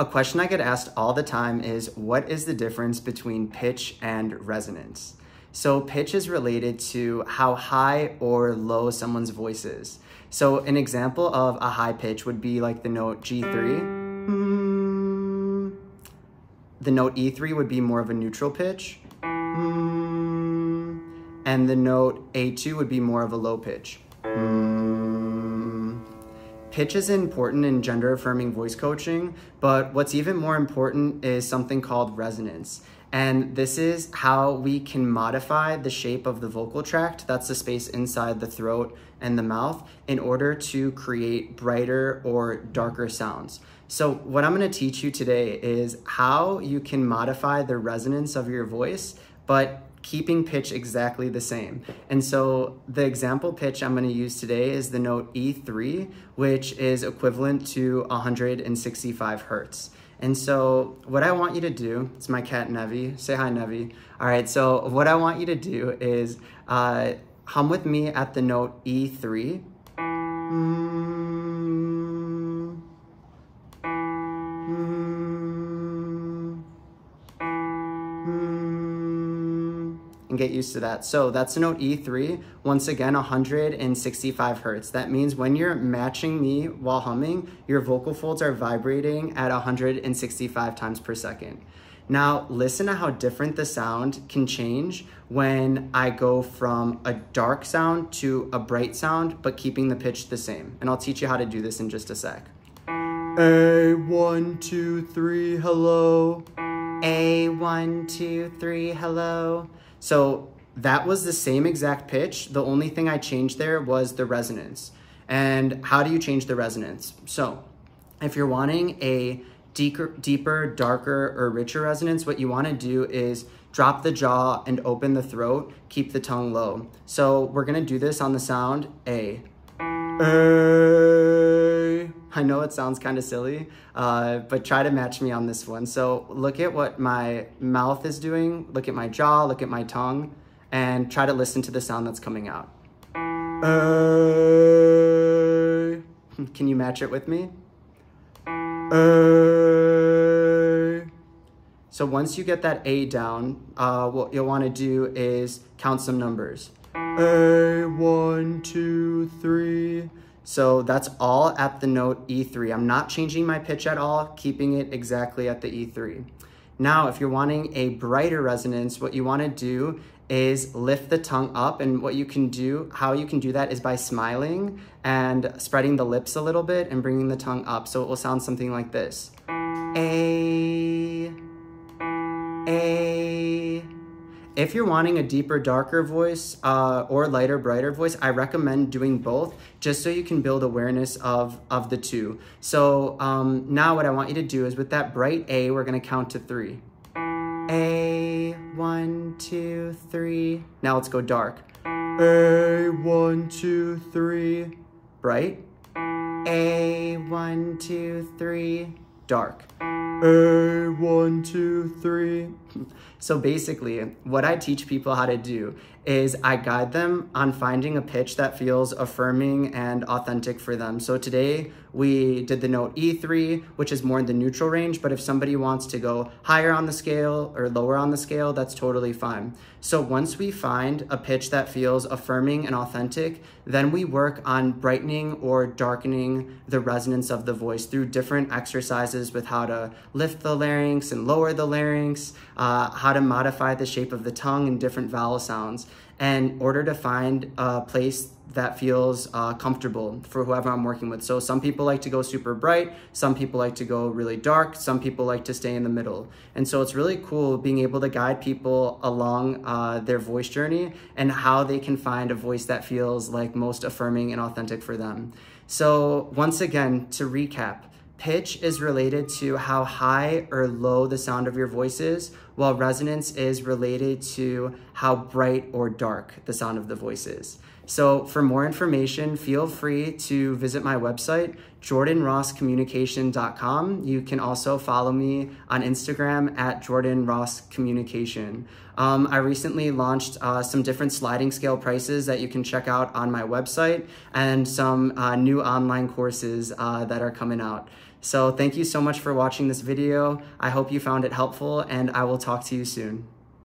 A question I get asked all the time is what is the difference between pitch and resonance? So, pitch is related to how high or low someone's voice is. So, an example of a high pitch would be like the note G3. Mm. The note E3 would be more of a neutral pitch. Mm. And the note A2 would be more of a low pitch. Mm. Pitch is important in gender affirming voice coaching, but what's even more important is something called resonance. And this is how we can modify the shape of the vocal tract, that's the space inside the throat and the mouth, in order to create brighter or darker sounds. So, what I'm gonna teach you today is how you can modify the resonance of your voice, but keeping pitch exactly the same. And so the example pitch I'm going to use today is the note E3, which is equivalent to 165 hertz. And so what I want you to do, it's my cat Nevi. Say hi, Nevi. All right, so what I want you to do is uh, hum with me at the note E3. And get used to that. So that's a note E3, once again, 165 hertz. That means when you're matching me while humming, your vocal folds are vibrating at 165 times per second. Now, listen to how different the sound can change when I go from a dark sound to a bright sound, but keeping the pitch the same. And I'll teach you how to do this in just a sec. A, one, two, three, hello. A, one, two, three, hello. So that was the same exact pitch. The only thing I changed there was the resonance. And how do you change the resonance? So if you're wanting a deeper, deeper, darker, or richer resonance, what you want to do is drop the jaw and open the throat, keep the tongue low. So we're going to do this on the sound A. A. I know it sounds kind of silly, uh, but try to match me on this one. So look at what my mouth is doing, look at my jaw, look at my tongue, and try to listen to the sound that's coming out. A. Can you match it with me? A. So once you get that A down, uh, what you'll want to do is count some numbers. A, one, two, three. So that's all at the note E3. I'm not changing my pitch at all, keeping it exactly at the E3. Now, if you're wanting a brighter resonance, what you wanna do is lift the tongue up and what you can do, how you can do that is by smiling and spreading the lips a little bit and bringing the tongue up. So it will sound something like this. A, if you're wanting a deeper, darker voice uh, or lighter, brighter voice, I recommend doing both just so you can build awareness of, of the two. So um, now what I want you to do is with that bright A, we're gonna count to three. A, one, two, three. Now let's go dark. A, one, two, three. Bright. A, one, two, three. Dark. A, one, two, three. So basically, what I teach people how to do is I guide them on finding a pitch that feels affirming and authentic for them. So today we did the note E3, which is more in the neutral range, but if somebody wants to go higher on the scale or lower on the scale, that's totally fine. So once we find a pitch that feels affirming and authentic, then we work on brightening or darkening the resonance of the voice through different exercises with how to lift the larynx and lower the larynx, uh, how to modify the shape of the tongue and different vowel sounds in order to find a place that feels uh, comfortable for whoever I'm working with. So some people like to go super bright, some people like to go really dark, some people like to stay in the middle. And so it's really cool being able to guide people along uh, their voice journey and how they can find a voice that feels like most affirming and authentic for them. So once again, to recap, Pitch is related to how high or low the sound of your voice is, while resonance is related to how bright or dark the sound of the voice is. So for more information, feel free to visit my website, jordanrosscommunication.com. You can also follow me on Instagram at jordanrosscommunication. Um, I recently launched uh, some different sliding scale prices that you can check out on my website and some uh, new online courses uh, that are coming out. So thank you so much for watching this video. I hope you found it helpful and I will talk to you soon.